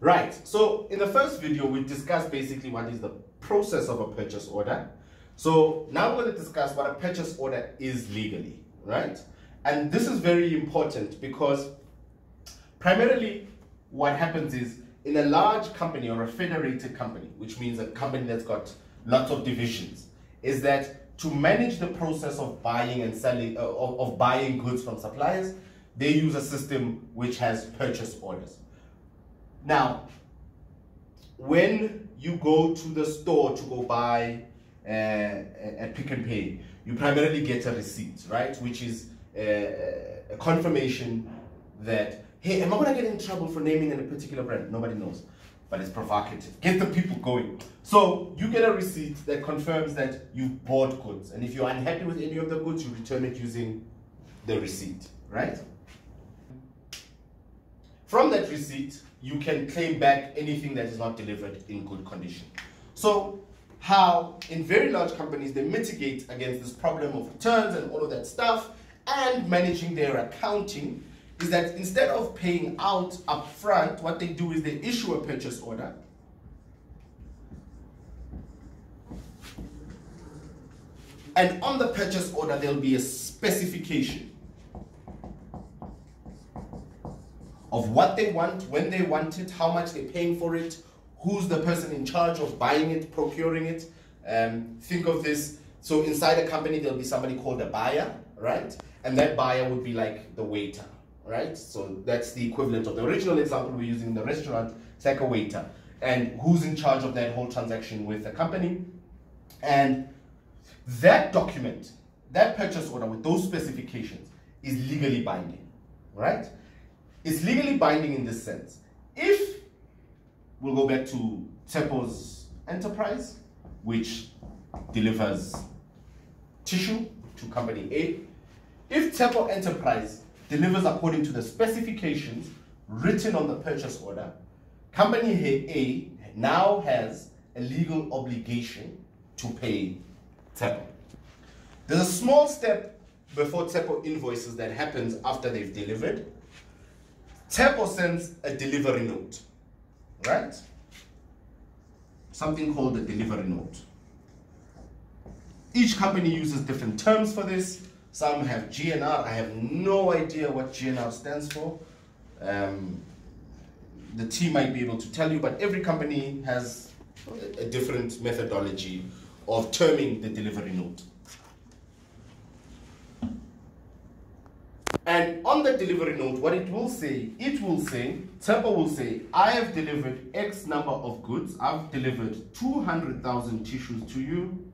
Right, so in the first video, we discussed basically what is the process of a purchase order. So now we're going to discuss what a purchase order is legally, right? And this is very important because primarily what happens is in a large company or a federated company, which means a company that's got lots of divisions, is that to manage the process of buying and selling, uh, of, of buying goods from suppliers, they use a system which has purchase orders. Now, when you go to the store to go buy uh, a Pick n Pay, you primarily get a receipt, right? Which is a, a confirmation that, hey, am I going to get in trouble for naming a particular brand? Nobody knows, but it's provocative. Get the people going. So you get a receipt that confirms that you've bought goods. And if you're unhappy with any of the goods, you return it using the receipt, right? From that receipt, you can claim back anything that is not delivered in good condition. So how in very large companies they mitigate against this problem of returns and all of that stuff and managing their accounting is that instead of paying out upfront, what they do is they issue a purchase order. And on the purchase order, there'll be a specification of what they want, when they want it, how much they're paying for it, who's the person in charge of buying it, procuring it. Um, think of this. So inside a company, there'll be somebody called a buyer, right? And that buyer would be like the waiter, right? So that's the equivalent of the original example we're using in the restaurant. It's like a waiter. And who's in charge of that whole transaction with the company. And that document, that purchase order with those specifications is legally binding, right? It's legally binding in this sense. If we'll go back to Tshepo's enterprise, which delivers tissue to company A. If Tshepo Enterprise delivers according to the specifications written on the purchase order, company A now has a legal obligation to pay Tshepo. There's a small step before Tshepo invoices that happens after they've delivered, Tshepo sends a delivery note, right? Something called a delivery note. Each company uses different terms for this. Some have GNR. I have no idea what GNR stands for. Um, the team might be able to tell you, but every company has a different methodology of terming the delivery note. And on the delivery note, what it will say, it will say, Tshepo will say, I have delivered X number of goods. I've delivered 200,000 tissues to you.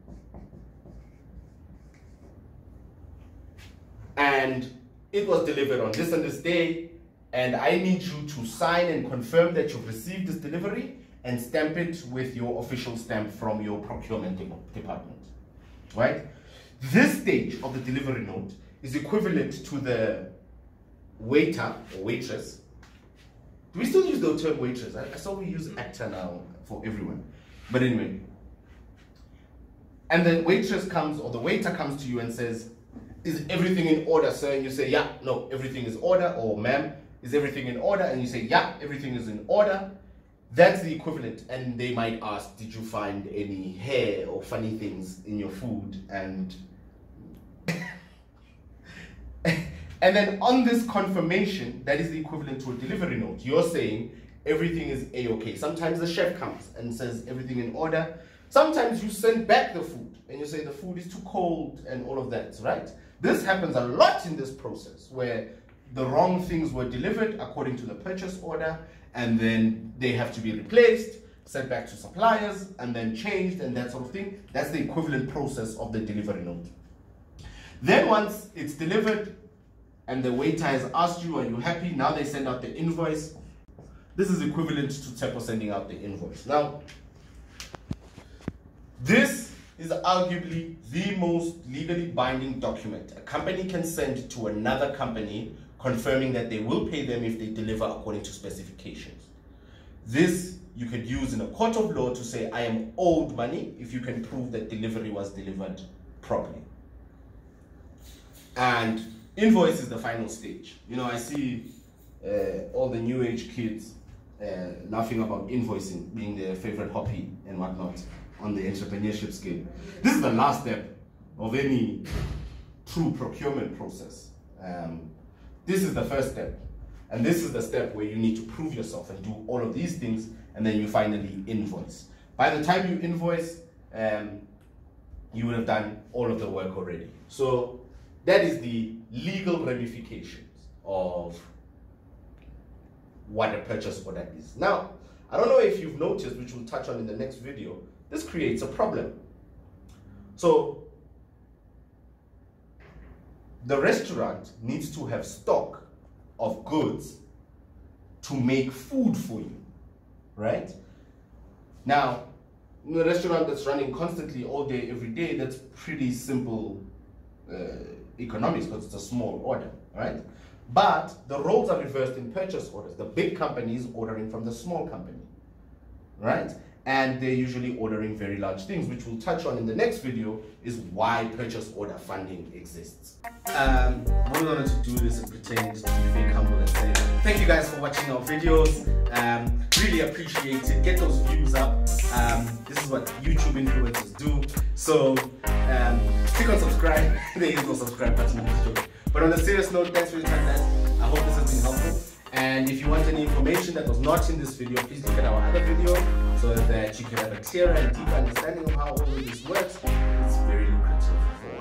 And it was delivered on this and this day. And I need you to sign and confirm that you've received this delivery and stamp it with your official stamp from your procurement department. Right? This stage of the delivery note is equivalent to the waiter or waitress. Do we still use the term waitress? I, I saw we use actor now for everyone. But anyway. And the waitress comes or the waiter comes to you and says, Is everything in order, sir? And you say, Yeah, no, everything is order, or ma'am, is everything in order? And you say, Yeah, everything is in order. That's the equivalent. And they might ask, Did you find any hair or funny things in your food? And and then on this confirmation, that is the equivalent to a delivery note. You're saying everything is a-okay. Sometimes the chef comes and says everything in order. Sometimes you send back the food and you say the food is too cold and all of that, right? This happens a lot in this process where the wrong things were delivered according to the purchase order and then they have to be replaced, sent back to suppliers and then changed and that sort of thing. That's the equivalent process of the delivery note. Then once it's delivered and the waiter has asked you, are you happy? Now they send out the invoice. This is equivalent to Tshepo sending out the invoice. Now, this is arguably the most legally binding document a company can send to another company confirming that they will pay them if they deliver according to specifications. This you could use in a court of law to say, I am owed money if you can prove that delivery was delivered properly. And invoice is the final stage. You know, I see uh, all the new age kids uh, laughing about invoicing being their favorite hobby and whatnot on the entrepreneurship scale. This is the last step of any true procurement process. Um, this is the first step. And this is the step where you need to prove yourself and do all of these things, and then you finally invoice. By the time you invoice, um, you would have done all of the work already. So that is the legal ramifications of what a purchase order is. Now, I don't know if you've noticed, which we'll touch on in the next video, this creates a problem. So the restaurant needs to have stock of goods to make food for you, right? Now, in a restaurant that's running constantly all day, every day, that's pretty simple uh, economics because it's a small order, right? But the roles are reversed in purchase orders. The big company is ordering from the small company, right? And they're usually ordering very large things, which we'll touch on in the next video, is why purchase order funding exists. Um, what we wanted to do is pretend to be very humble and say, thank you guys for watching our videos. Um, really appreciate it. Get those views up. Um, this is what YouTube influencers do. So um, click on subscribe. there is no subscribe button in this video. But on a serious note, thanks for your time guys. I hope this has been helpful. And if you want any information that was not in this video, please look at our other video so that you can have a clearer and deeper understanding of how all of this works. It's very lucrative